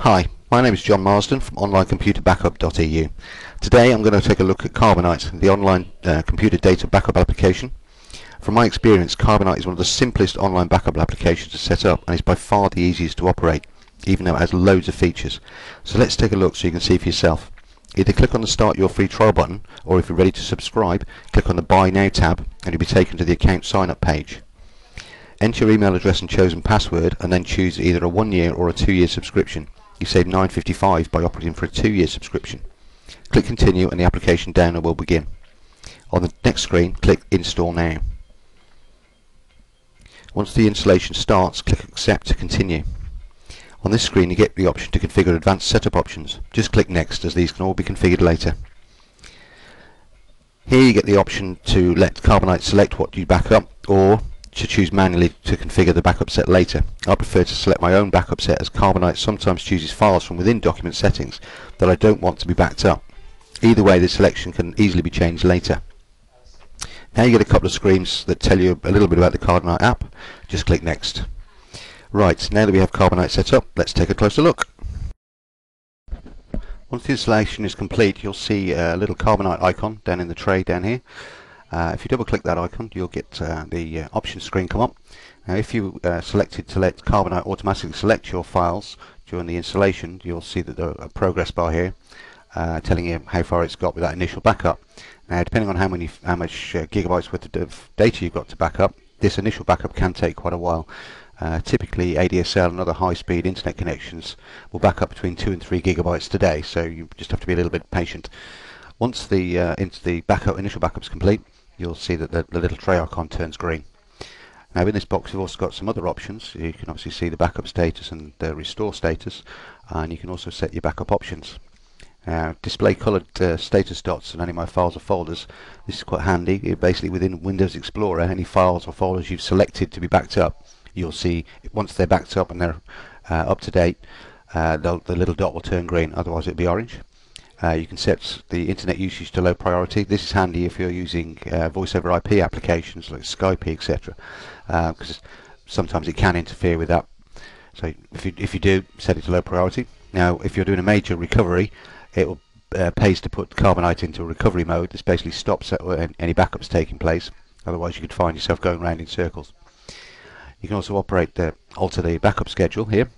Hi, my name is John Marsden from onlinecomputerbackup.eu. Today I'm going to take a look at Carbonite, the online uh, computer data backup application. From my experience, Carbonite is one of the simplest online backup applications to set up and is by far the easiest to operate, even though it has loads of features. So let's take a look so you can see for yourself. Either click on the Start Your Free Trial button, or if you're ready to subscribe, click on the Buy Now tab and you'll be taken to the account sign up page. Enter your email address and chosen password and then choose either a one year or a two year subscription. You save $9.55 by opting for a two year subscription. Click continue and the application download will begin. On the next screen click install now. Once the installation starts click accept to continue. On this screen you get the option to configure advanced setup options. Just click next as these can all be configured later. Here you get the option to let Carbonite select what you back up or to choose manually to configure the backup set later. I prefer to select my own backup set as Carbonite sometimes chooses files from within document settings that I don't want to be backed up. Either way the selection can easily be changed later. Now you get a couple of screens that tell you a little bit about the Carbonite app. Just click next. Right, now that we have Carbonite set up, let's take a closer look. Once the installation is complete, you'll see a little Carbonite icon down in the tray down here. Uh, if you double click that icon, you'll get uh, the uh, options screen come up. Now if you uh, selected to let Carbonite automatically select your files during the installation, you'll see that there's a progress bar here uh, telling you how far it's got with that initial backup. Now depending on how many, how much uh, gigabytes worth of data you've got to back up, this initial backup can take quite a while. Uh, typically ADSL and other high-speed internet connections will back up between 2 and 3 gigabytes today so you just have to be a little bit patient. Once the, uh, the backup, initial backup is complete you'll see that the, the little tray icon turns green. Now in this box you've also got some other options. You can obviously see the backup status and the restore status and you can also set your backup options. Uh, display coloured uh, status dots on any of my files or folders. This is quite handy. It basically within Windows Explorer any files or folders you've selected to be backed up you'll see once they're backed up and they're uh, up to date uh, the little dot will turn green otherwise it'll be orange. Uh, you can set the internet usage to low priority. This is handy if you're using uh, voice over IP applications like Skype etc because uh, sometimes it can interfere with that. So if you, if you do set it to low priority. Now if you're doing a major recovery it will uh, pays to put Carbonite into recovery mode. This basically stops any backups taking place otherwise you could find yourself going around in circles. You can also operate the, alter the backup schedule here.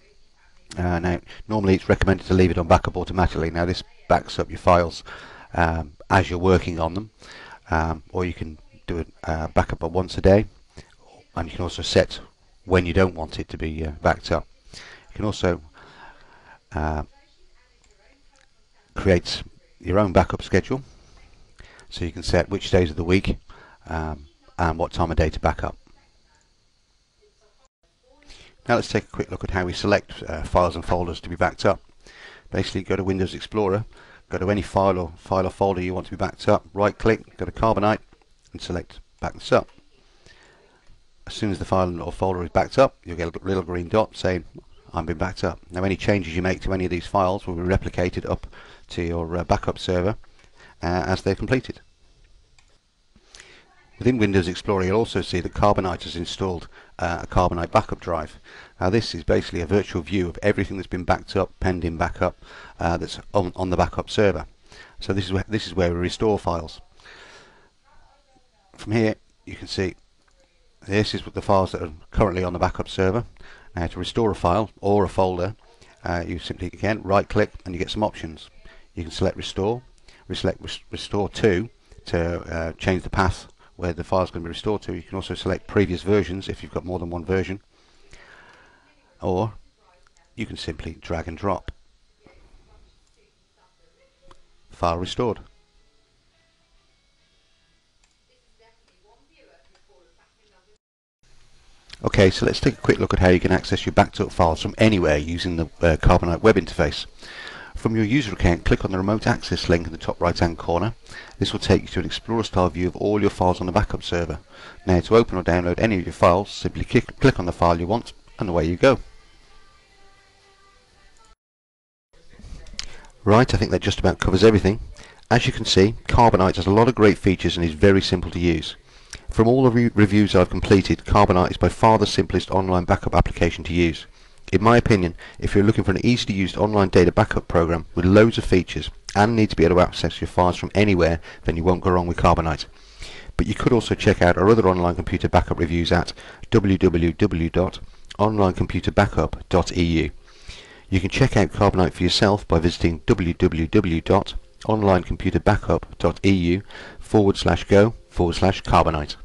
Uh, now, normally it's recommended to leave it on backup automatically. Now, this backs up your files um, as you're working on them, um, or you can do a uh, backup once a day, and you can also set when you don't want it to be uh, backed up. You can also uh, create your own backup schedule, so you can set which days of the week um, and what time of day to back up. Now let's take a quick look at how we select uh, files and folders to be backed up. Basically go to Windows Explorer, go to any file or file or folder you want to be backed up, right click, go to Carbonite and select back this up. As soon as the file or folder is backed up, you'll get a little green dot saying I'm being backed up. Now any changes you make to any of these files will be replicated up to your uh, backup server uh, as they're completed. Within Windows Explorer you'll also see that Carbonite is installed uh, a Carbonite backup drive. Now this is basically a virtual view of everything that's been backed up, pending backup, uh, that's on, on the backup server. So this is where, this is where we restore files. From here you can see this is the files that are currently on the backup server. Now to restore a file or a folder uh, you simply again right click and you get some options. You can select restore, select restore to to uh, change the path where the file is going to be restored to. You can also select previous versions if you've got more than one version. Or you can simply drag and drop. File restored. Okay, so let's take a quick look at how you can access your backed up files from anywhere using the uh, Carbonite web interface. From your user account, click on the remote access link in the top right hand corner. This will take you to an Explorer style view of all your files on the backup server. Now to open or download any of your files, simply click, on the file you want and away you go. Right, I think that just about covers everything. As you can see, Carbonite has a lot of great features and is very simple to use. From all the re reviews I've completed, Carbonite is by far the simplest online backup application to use. In my opinion, if you're looking for an easily used online data backup program with loads of features and need to be able to access your files from anywhere, then you won't go wrong with Carbonite. But you could also check out our other online computer backup reviews at www.onlinecomputerbackup.eu. You can check out Carbonite for yourself by visiting www.onlinecomputerbackup.eu forward slash go forward slash Carbonite.